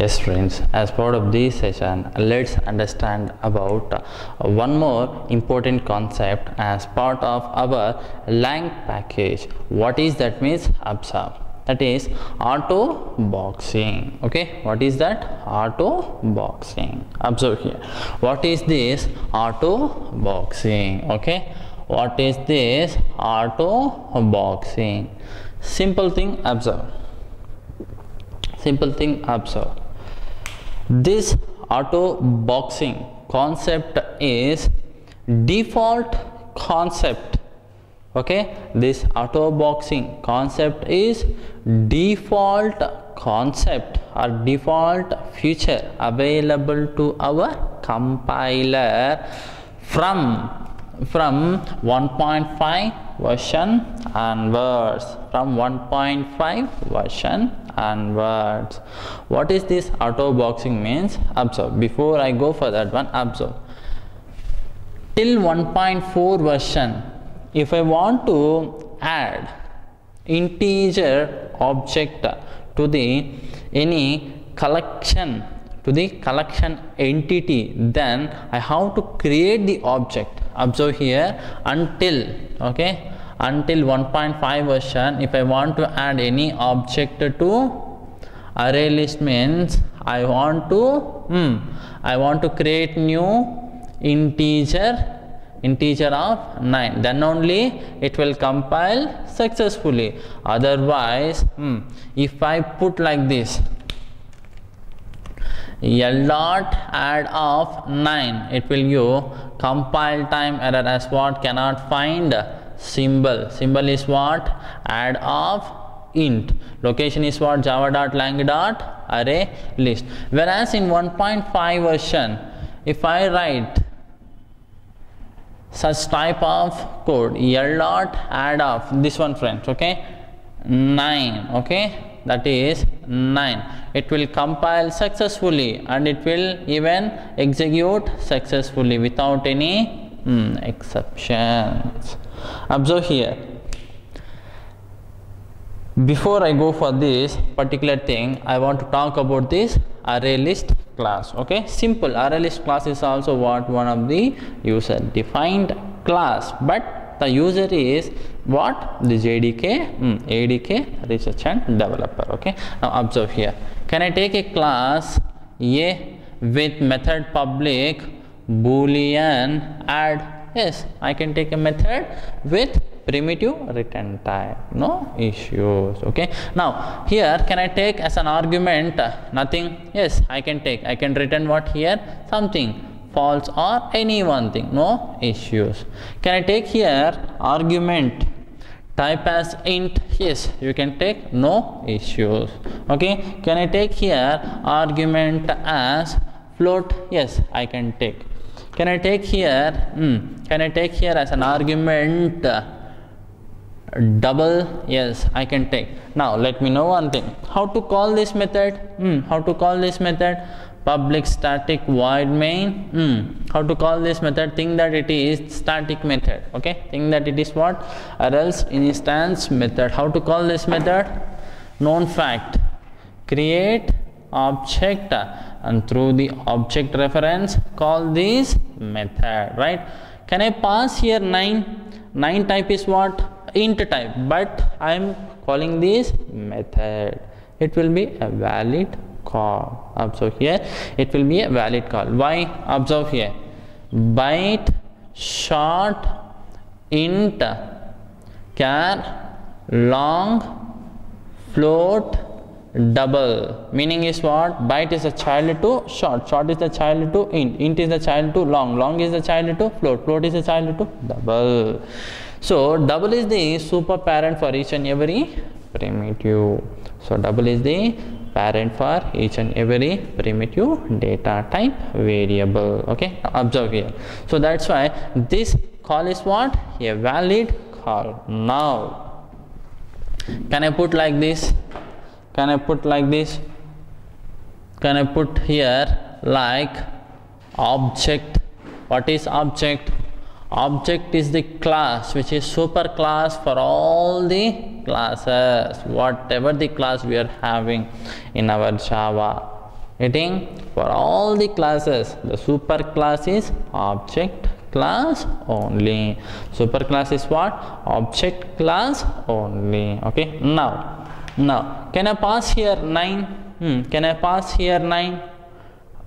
Yes, friends, as part of this session, let's understand about one more important concept as part of our Lang package. What is that means? Observe. That is auto boxing. Okay, what is that? Auto boxing. Observe here. What is this? Auto boxing. Okay, what is this? Auto boxing. Simple thing, observe simple thing observe this auto boxing concept is default concept. Okay? This auto boxing concept is default concept or default feature available to our compiler from from 1.5 version onwards from 1.5 version onwards what is this auto boxing means? Observe. Before i go for that one observe. Till 1.4 version if i want to add integer object to the any collection to the collection entity then i have to create the object observe here until okay until 1.5 version if i want to add any object to array list means i want to hmm, i want to create new integer integer of 9 then only it will compile successfully. Otherwise hmm, if i put like this L dot add of 9 it will give compile time error as what cannot find symbol. Symbol is what? Add of int. Location is what? java dot lang dot array list. Whereas in 1.5 version if i write such type of code L dot add of this one friends okay? 9 okay that is 9 it will compile successfully and it will even execute successfully without any hmm, exceptions. Observe here. Before i go for this particular thing i want to talk about this array list class okay? Simple. Array list class is also what one of the user defined class. But the user is what? The jdk mm, adk research and developer okay? Now observe here. Can i take a class a with method public boolean add? Yes i can take a method with primitive return type no issues okay? Now here can i take as an argument nothing? Yes i can take. I can return what here? Something. False or any one thing. No issues. Can i take here argument type as int yes you can take no issues. Okay? Can i take here argument as float? Yes i can take. Can i take here mm, can i take here as an argument double? Yes i can take. Now let me know one thing. How to call this method? Mm, how to call this method public static void main mm, how to call this method? Think that it is static method okay? Think that it is what? Or else instance method. How to call this method? Known fact. Create object and through the object reference call this method right? Can i pass here 9 9 type is what? Int type but i am calling this method. It will be a valid call. Observe here. It will be a valid call. Why? Observe here. Byte short int char long float double. Meaning is what? Byte is a child to short. Short is the child to int. Int is the child to long. Long is the child to float. Float is the child to double. So double is the super parent for each and every primitive. So double is the parent for each and every primitive data type variable okay? Now observe here. So that's why this call is what? A valid call. Now can i put like this? Can i put like this? Can i put here like object? What is object object is the class which is super class for all the classes whatever the class we are having in our java. Getting for all the classes. The super class is object class only. Super class is what? Object class only. Okay now now can i pass here 9 hmm. can i pass here 9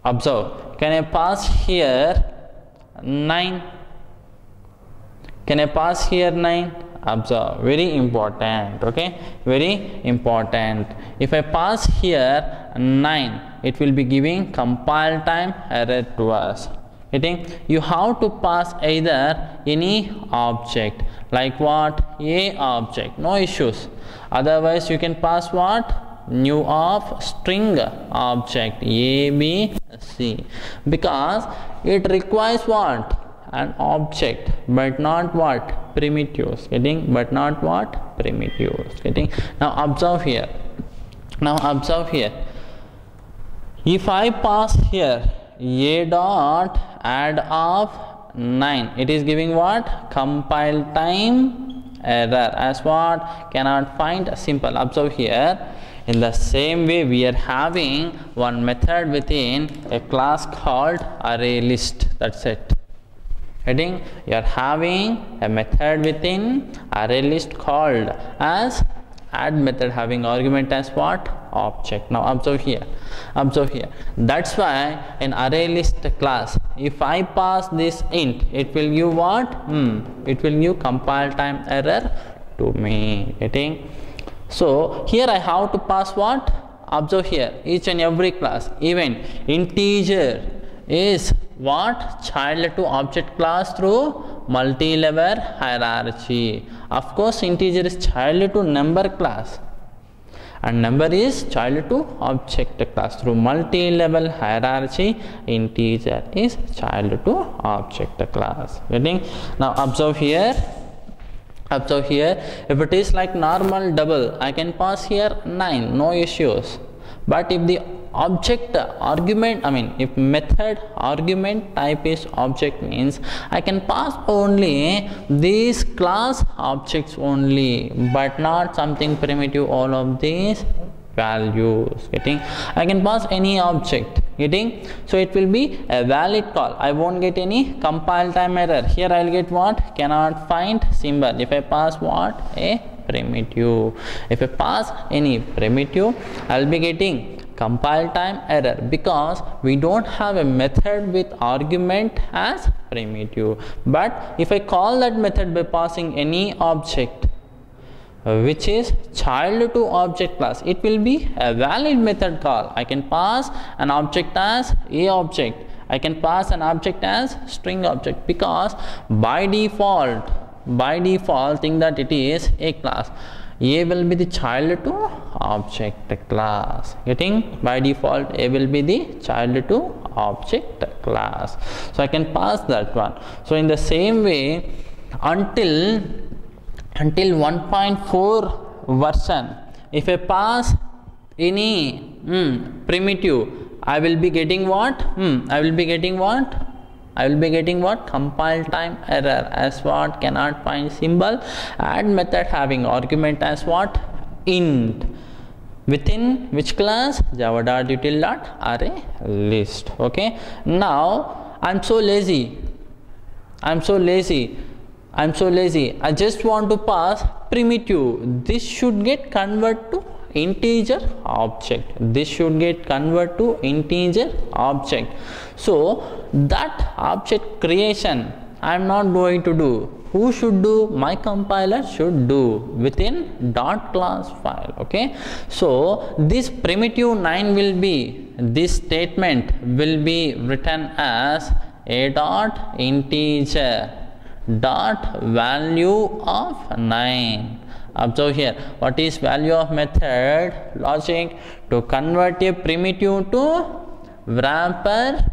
observe. Can i pass here 9 can i pass here 9 observe. Very important okay? Very important. If i pass here 9 it will be giving compile time error to us. Getting? You have to pass either any object. Like what? A object. No issues. Otherwise you can pass what? New of string object. A b c. Because it requires what an object but not what? Primitives. Getting but not what? Primitives. Getting? Now observe here. Now observe here. If i pass here a dot add of 9 it is giving what? Compile time error. As what? Cannot find. A simple. Observe here. In the same way we are having one method within a class called array list. That's it heading you are having a method within array list called as add method having argument as what? Object. Now observe here. Observe here. That's why in array list class if i pass this int it will give what? Hmm, it will give compile time error to me. Getting so here i have to pass what? Observe here. Each and every class. Even integer is what child to object class through multi-level hierarchy? Of course integer is child to number class. And number is child to object class through multi-level hierarchy. Integer is child to object class. Getting? Now observe here. Observe here. If it is like normal double i can pass here 9 no issues. But if the object argument i mean if method argument type is object means i can pass only these class objects only but not something primitive all of these values getting? I can pass any object getting? So it will be a valid call. I won't get any compile time error. Here i'll get what? Cannot find symbol. If i pass what? A primitive. If i pass any primitive i'll be getting compile time error because we don't have a method with argument as primitive. But if I call that method by passing any object which is child to object class it will be a valid method call. I can pass an object as a object. I can pass an object as string object because by default by default think that it is a class. A will be the child to object class. Getting? By default a will be the child to object class. So i can pass that one. So in the same way until until 1.4 version if i pass any mm, primitive i will be getting what? Mm, i will be getting what? I will be getting what? Compile time error as what? Cannot find symbol. Add method having argument as what int. Within which class? java.util.array list. Okay? Now i'm so lazy. I'm so lazy. I'm so lazy. I just want to pass primitive. This should get convert to integer object. This should get convert to integer object. So that object creation i am not going to do. Who should do? My compiler should do within dot class file okay? So this primitive 9 will be this statement will be written as a dot integer dot value of 9 observe here what is value of method? Logic to convert a primitive to wrapper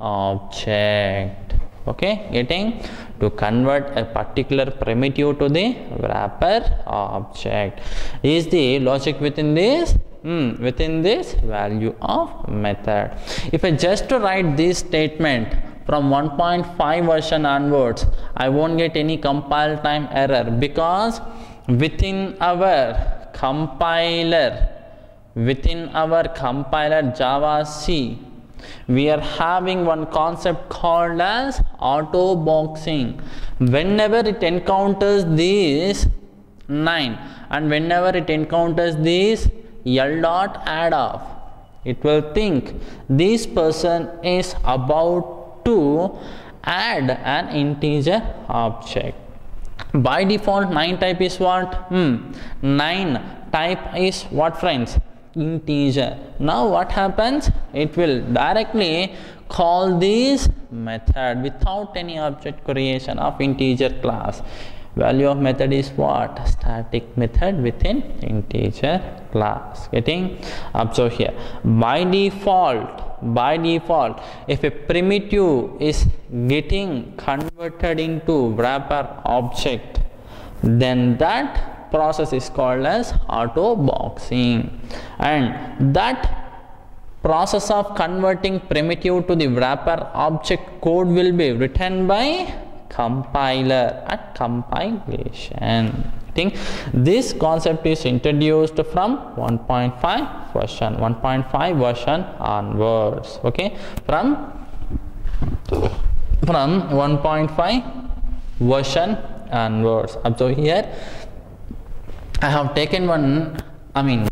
object okay getting to convert a particular primitive to the wrapper object. Is the logic within this? Mm, within this value of method. If i just to write this statement from 1.5 version onwards i won't get any compile time error because within our compiler within our compiler Java C, we are having one concept called as auto boxing. Whenever it encounters these 9 and whenever it encounters these L dot add off, it will think this person is about to add an integer object. By default 9 type is what? Hmm 9 type is what friends integer. Now what happens? It will directly call this method without any object creation of integer class. Value of method is what? Static method within integer class. Getting? Observe here. By default by default if a primitive is getting converted into wrapper object then that process is called as auto boxing and that process of converting primitive to the wrapper object code will be written by compiler at compilation. Think this concept is introduced from 1.5 version 1.5 version onwards okay? From from 1.5 version onwards. So here i have taken one i mean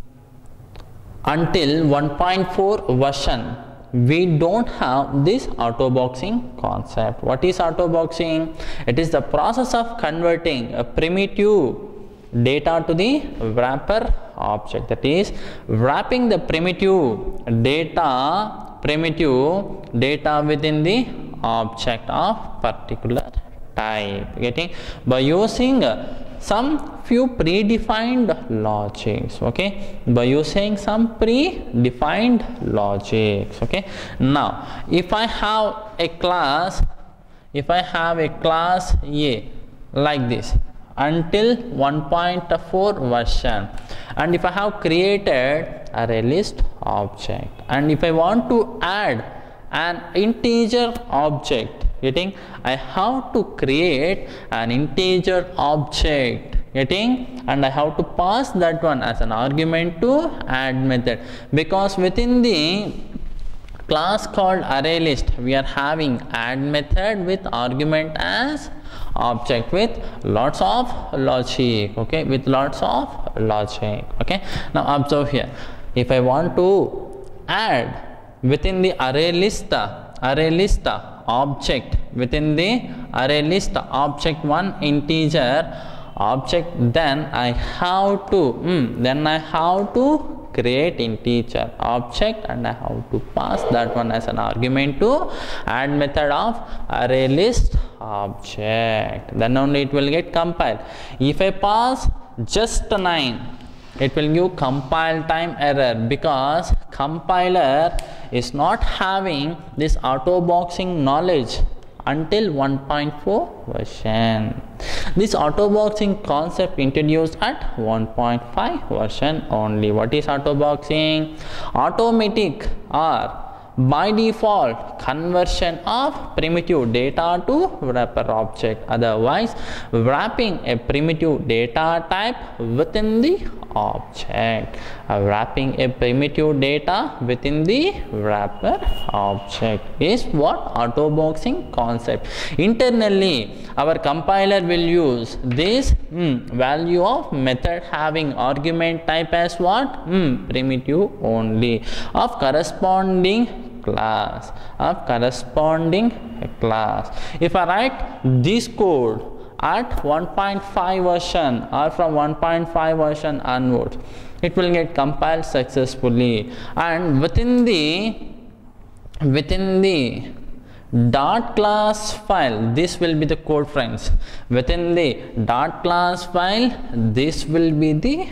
until 1.4 version. We don't have this auto boxing concept. What is auto boxing? It is the process of converting a primitive data to the wrapper object. That is wrapping the primitive data primitive data within the object of particular type. Getting? By using some few predefined logics okay? By using some predefined logics okay? Now if i have a class if i have a class a like this until 1.4 version and if i have created a list object and if i want to add an integer object getting I have to create an integer object. Getting and I have to pass that one as an argument to add method. Because within the class called array list we are having add method with argument as object with lots of logic okay? With lots of logic okay? Now observe here. If I want to add within the array list array list object within the array list object one integer object then I have to mm, then I have to create integer object and I have to pass that one as an argument to add method of array list object. Then only it will get compiled. If I pass just 9 it will give compile time error because compiler is not having this auto boxing knowledge until 1.4 version. This auto boxing concept introduced at 1.5 version only. What is auto boxing? Automatic or by default conversion of primitive data to wrapper object otherwise wrapping a primitive data type within the object. Uh, wrapping a primitive data within the wrapper object is what auto boxing concept. Internally our compiler will use this mm, value of method having argument type as what? Mm, primitive only. Of corresponding class. Of corresponding class. If i write this code at 1.5 version or from 1.5 version onwards it will get compiled successfully. And within the within the dot class file this will be the code friends. Within the dot class file this will be the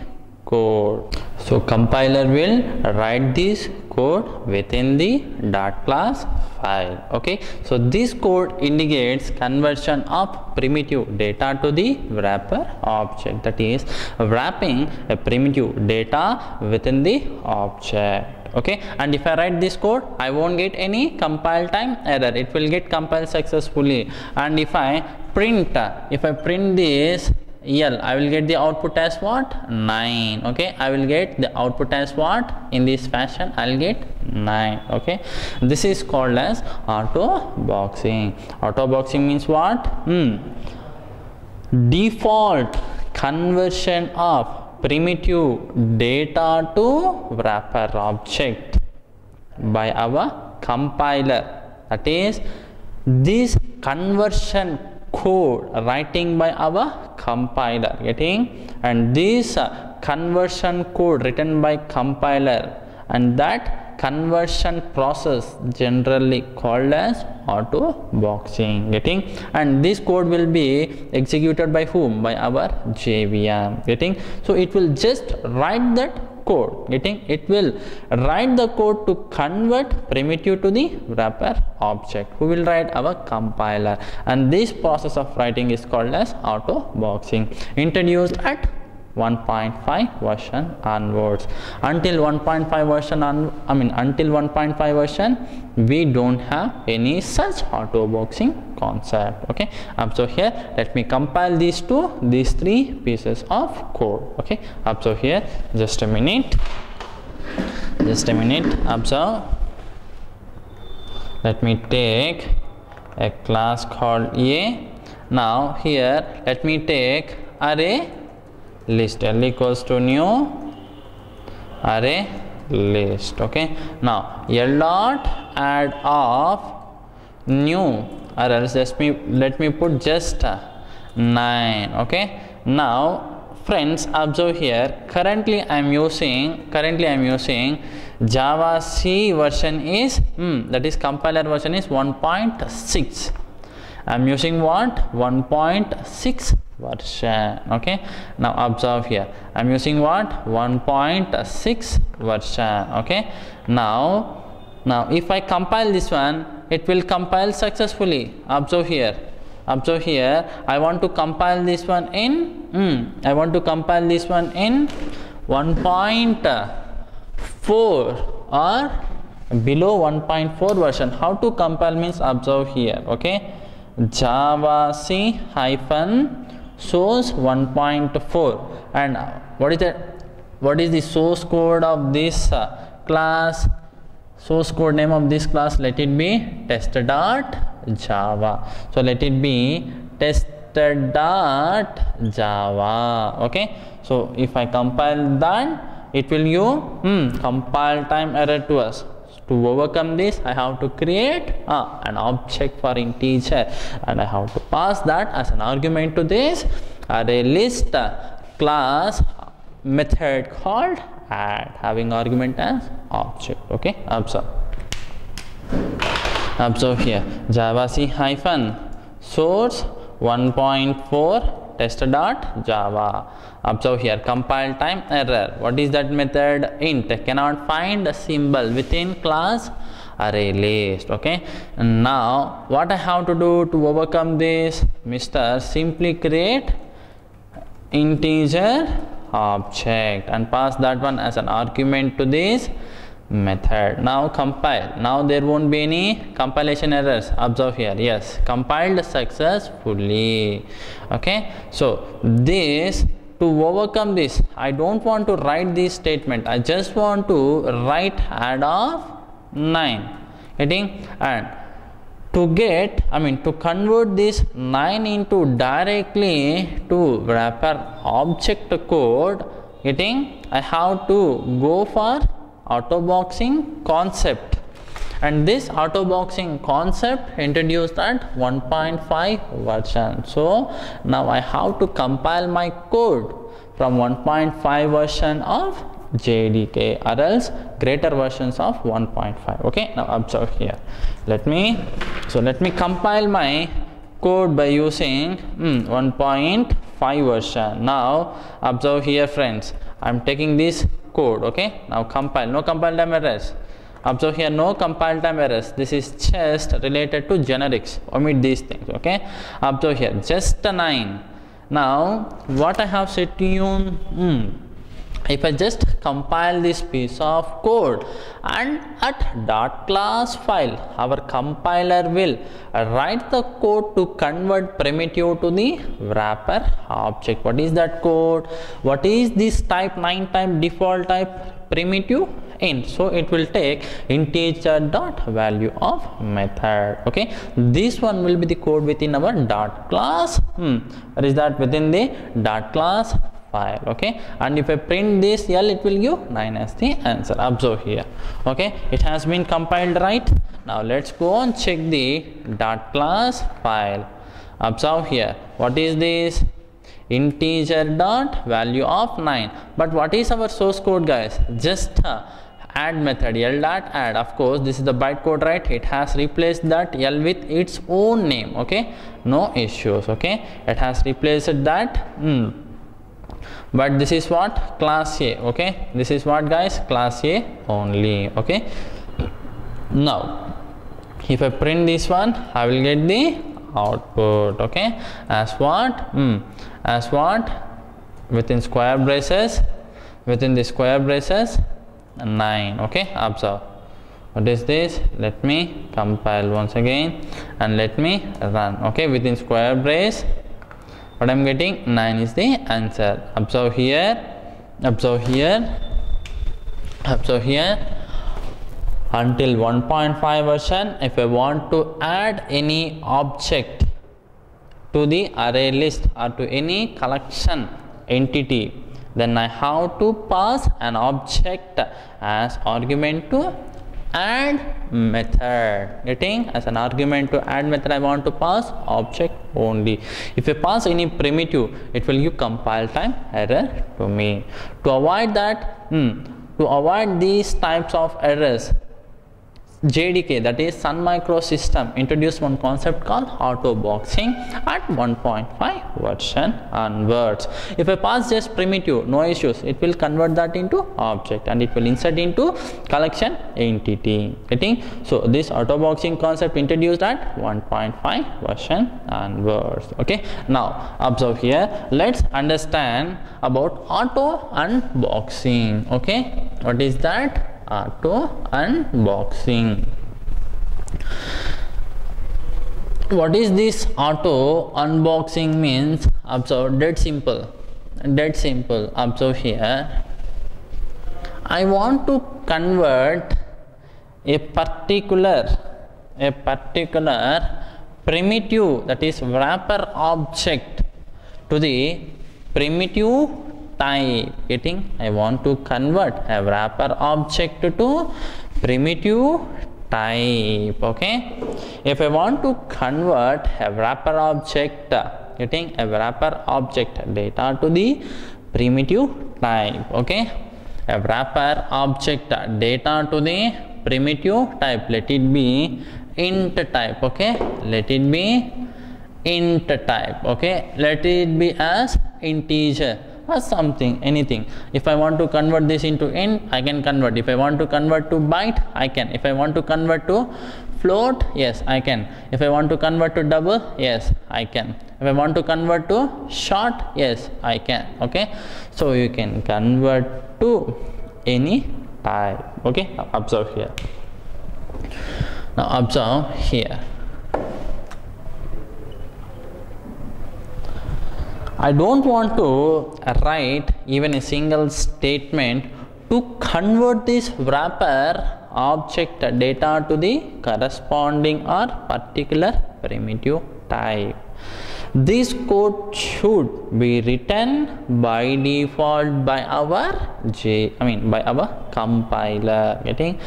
code. So compiler will write this code within the dot class file. Okay? So this code indicates conversion of primitive data to the wrapper object. That is wrapping a primitive data within the object. Okay? And if i write this code i won't get any compile time error. It will get compiled successfully. And if i print if i print this L. I will get the output as what? 9. Okay. I will get the output as what? In this fashion, I will get 9. Okay. This is called as auto boxing. Auto boxing means what? Hmm. Default conversion of primitive data to wrapper object by our compiler. That is, this conversion code writing by our compiler getting? And this uh, conversion code written by compiler. And that conversion process generally called as auto boxing getting? And this code will be executed by whom? By our JVM getting? So it will just write that code. Getting it will write the code to convert primitive to the wrapper object. Who will write? Our compiler. And this process of writing is called as auto boxing. Introduced at 1.5 version onwards. Until 1.5 version on i mean until 1.5 version we don't have any such auto boxing concept okay? Um, so here let me compile these two these three pieces of code okay? Um, so here just a minute. Just a minute. Um, Observe let me take a class called a. Now here let me take array list. L equals to new array list. Okay? Now l dot add of new or else let me let me put just 9 okay? Now friends observe here. Currently i am using currently i am using java c version is hmm, that is compiler version is 1.6 i am using what? 1.6 version okay. Now observe here. I'm using what? 1.6 version okay. Now now if i compile this one it will compile successfully. Observe here. Observe here. I want to compile this one in mm, i want to compile this one in 1.4 or below 1.4 version. How to compile means observe here. Okay. Java c hyphen source 1.4 and what is that? What is the source code of this uh, class? Source code name of this class let it be test dot java. So let it be test dot java okay? So if i compile that it will give hmm, compile time error to us to overcome this i have to create uh, an object for integer. And i have to pass that as an argument to this. Array list class method called add having argument as object. Okay observe. Observe here. Java c hyphen source 1.4 test dot java. Um, Observe here compile time error. What is that method? int. Cannot find a symbol within class array list okay? Now what i have to do to overcome this? Mister simply create integer object and pass that one as an argument to this method. Now compile. Now there won't be any compilation errors. Observe here. Yes. Compiled successfully. Okay? So this to overcome this i don't want to write this statement. I just want to write add of 9 getting? And to get i mean to convert this 9 into directly to wrapper object code getting? I have to go for auto boxing concept. And this auto boxing concept introduced at 1.5 version. So now i have to compile my code from 1.5 version of jdk or else greater versions of 1.5 okay now observe here. Let me so let me compile my code by using mm, 1.5 version. Now observe here friends. I'm taking this code okay? Now compile no compile time errors. Observe here no compile time errors. This is just related to generics. Omit these things okay? Observe here just a 9 now what i have said to you mm, if I just compile this piece of code and at dot class file our compiler will write the code to convert primitive to the wrapper object. What is that code? What is this type 9 type default type primitive int so it will take integer dot value of method. Okay? This one will be the code within our dot class. Hmm. what is that within the dot class file okay? And if I print this L it will give 9 as the answer. Observe here okay? It has been compiled right? Now let's go and check the dot class file. Observe here. What is this? Integer dot value of 9 but what is our source code guys? Just uh, add method l dot add. Of course this is the bytecode right? It has replaced that l with its own name okay? No issues okay? It has replaced that mm, but this is what? Class a okay? This is what guys? Class a only okay? Now if i print this one i will get the output okay? As what? Mm, as what? Within square braces. Within the square braces 9 okay? Observe. What is this? Let me compile once again and let me run okay? Within square brace what I'm getting? 9 is the answer. Observe here. Observe here. Observe here. Until 1.5 version if I want to add any object to the array list or to any collection entity then I have to pass an object as argument to add method. Getting? As an argument to add method i want to pass object only. If i pass any primitive it will give compile time error to me. To avoid that hmm, to avoid these types of errors JDK that is Sun Microsystem introduced one concept called auto boxing at 1.5 version onwards. If I pass just primitive no issues it will convert that into object and it will insert into collection entity. Getting? So this auto boxing concept introduced at 1.5 version onwards. Okay? Now observe here let's understand about auto unboxing. Okay? What is that auto unboxing. What is this auto unboxing means? Observe dead simple. Dead simple. Observe here. I want to convert a particular a particular primitive that is wrapper object to the primitive type getting I want to convert a wrapper object to primitive type okay? If I want to convert a wrapper object getting a wrapper object data to the primitive type okay? A wrapper object data to the primitive type let it be int type okay? Let it be int type okay? Let it be as integer something anything. If i want to convert this into int i can convert. If i want to convert to byte i can. If i want to convert to float yes i can. If i want to convert to double yes i can. If i want to convert to short yes i can. Okay? So you can convert to any type. Okay? Observe here. Now observe here I don't want to write even a single statement to convert this wrapper object data to the corresponding or particular primitive type. This code should be written by default by our J, I mean by our compiler getting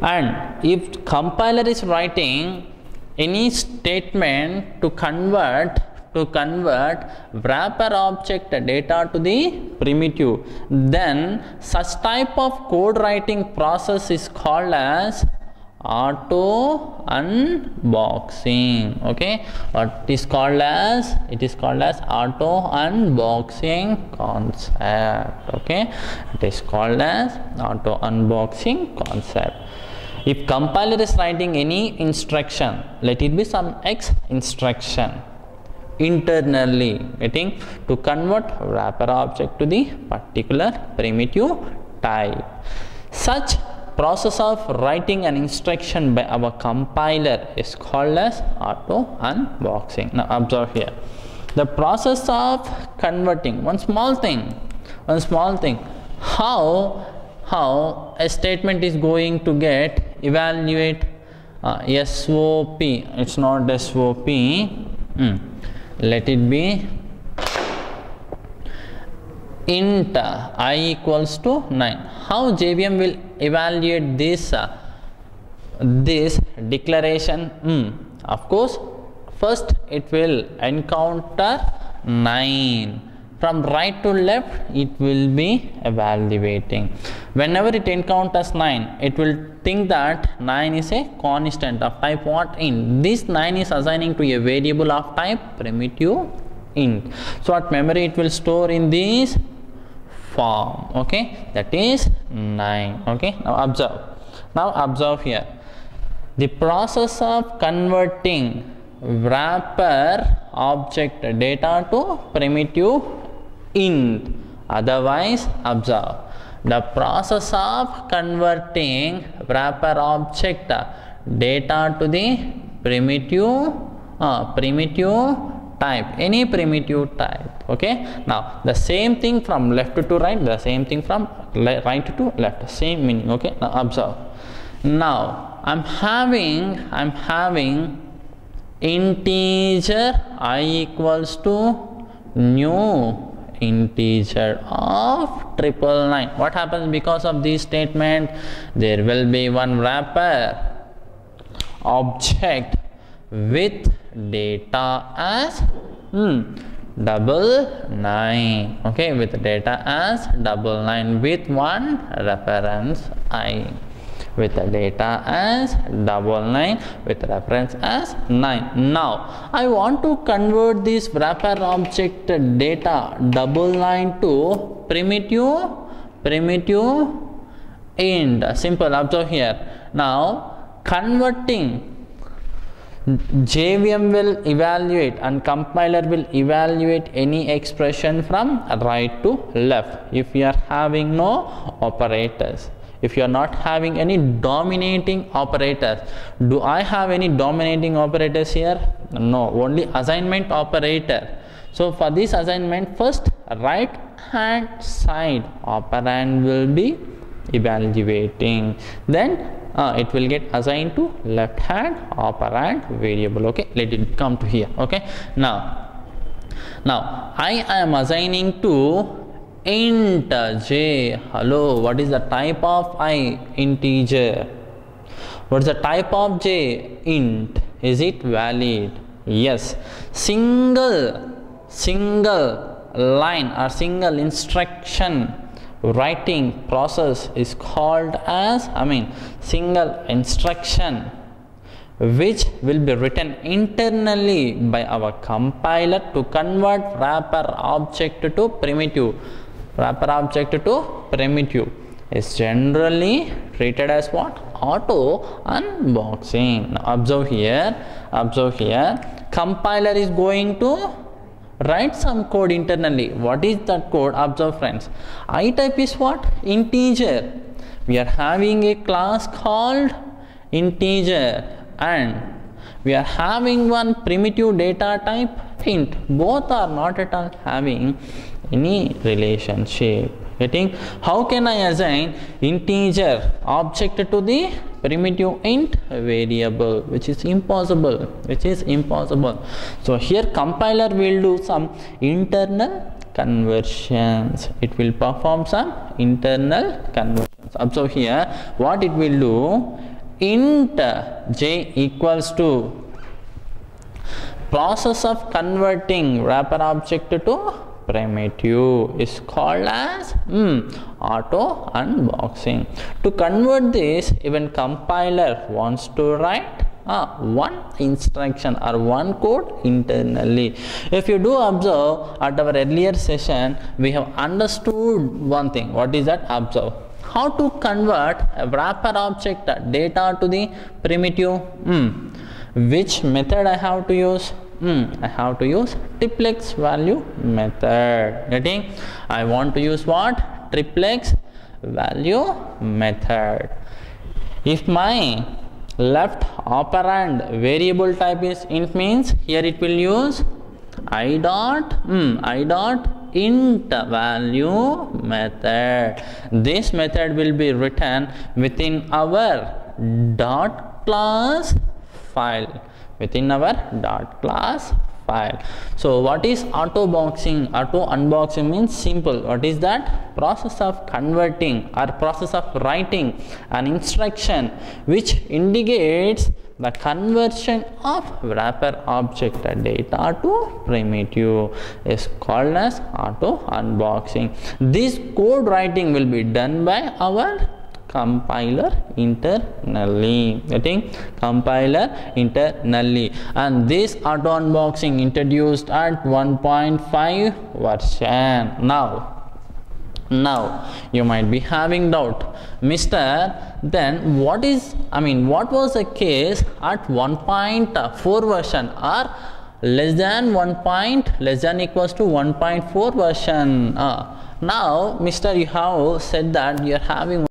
and if compiler is writing any statement to convert to convert wrapper object data to the primitive. Then such type of code writing process is called as auto unboxing. Okay? What is called as? It is called as auto unboxing concept. Okay? It is called as auto unboxing concept. If compiler is writing any instruction let it be some x instruction internally getting to convert wrapper object to the particular primitive type. Such process of writing an instruction by our compiler is called as auto unboxing. Now observe here. The process of converting one small thing one small thing. How how a statement is going to get evaluate uh, SOP it's not SOP mm. Let it be int i equals to 9 how JVM will evaluate this uh, this declaration? Mm. of course first it will encounter 9 from right to left it will be evaluating. Whenever it encounters 9 it will think that 9 is a constant of type what int this 9 is assigning to a variable of type primitive int. So at memory it will store in this form okay? That is 9 okay? Now observe. Now observe here. The process of converting wrapper object data to primitive int otherwise observe. The process of converting wrapper object data to the primitive uh, primitive type. Any primitive type okay? Now the same thing from left to right the same thing from right to left same meaning okay? Now observe. Now i'm having i'm having integer i equals to new integer of triple nine. What happens because of this statement? There will be one wrapper object with data as hmm, double nine. Okay with data as double nine with one reference i with the data as double nine with reference as 9 now i want to convert this wrapper object data double nine to primitive primitive int. Simple observe here. Now converting JVM will evaluate and compiler will evaluate any expression from right to left. If you are having no operators if you are not having any dominating operators do i have any dominating operators here? No only assignment operator. So for this assignment first right hand side operand will be evaluating. Then uh, it will get assigned to left hand operand variable. Okay let it come to here. Okay now now i am assigning to int j. Hello what is the type of i? Integer what is the type of j? Int. Is it valid? Yes. Single single line or single instruction writing process is called as i mean single instruction which will be written internally by our compiler to convert wrapper object to primitive wrapper object to primitive. Is generally treated as what? Auto unboxing. Now observe here observe here. Compiler is going to write some code internally. What is that code? Observe friends. I type is what? Integer. We are having a class called integer and we are having one primitive data type int. Both are not at all having any relationship. Getting how can i assign integer object to the primitive int variable which is impossible which is impossible? So here compiler will do some internal conversions. It will perform some internal conversions. Observe here what it will do int j equals to process of converting wrapper object to primitive is called as mm, auto unboxing. To convert this even compiler wants to write uh, one instruction or one code internally. If you do observe at our earlier session we have understood one thing. What is that? Observe. How to convert a wrapper object data to the primitive? Mm. which method i have to use Mm, I have to use triplex value method. Getting? I want to use what? Triplex value method. If my left operand variable type is int means here it will use i dot mm, i dot int value method this method will be written within our dot class file within our dot class file. So what is auto boxing? Auto unboxing means simple. What is that? Process of converting or process of writing an instruction which indicates the conversion of wrapper object data to primitive. Is called as auto unboxing. This code writing will be done by our compiler internally. Getting compiler internally. And this auto unboxing introduced at 1.5 version now now you might be having doubt. Mister then what is i mean what was the case at 1.4 version or less than 1 point less than equals to 1.4 version uh, now mister you have said that you are having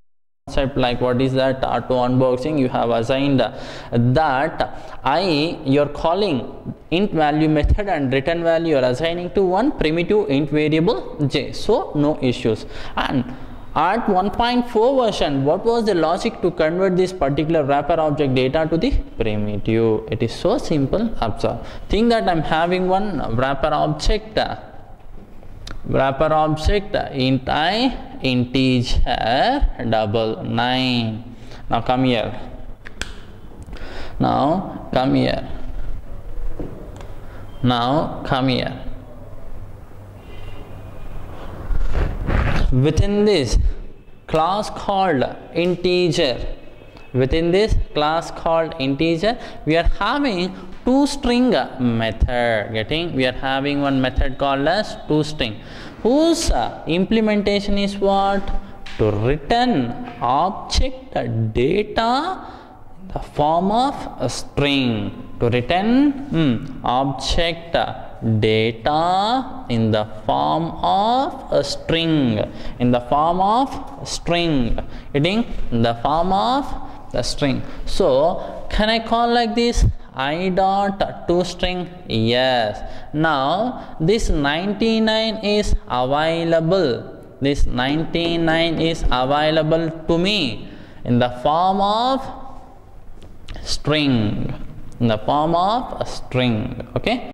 concept like what is that auto unboxing? You have assigned that. I you're calling int value method and return value you're assigning to one primitive int variable j. So no issues. And at 1.4 version what was the logic to convert this particular wrapper object data to the primitive? It is so simple observe think that i'm having one wrapper object wrapper object int i integer double nine. Now come here. Now come here. Now come here. Within this class called integer within this class called integer we are having toString method getting? We are having one method called as toString whose uh, implementation is what? To return object data in the form of a string. To return hmm, object data in the form of a string. In the form of string. Getting? In the form of the string. So can i call like this? I dot to string. Yes. Now this 99 is available. This 99 is available to me in the form of string. In the form of a string. Okay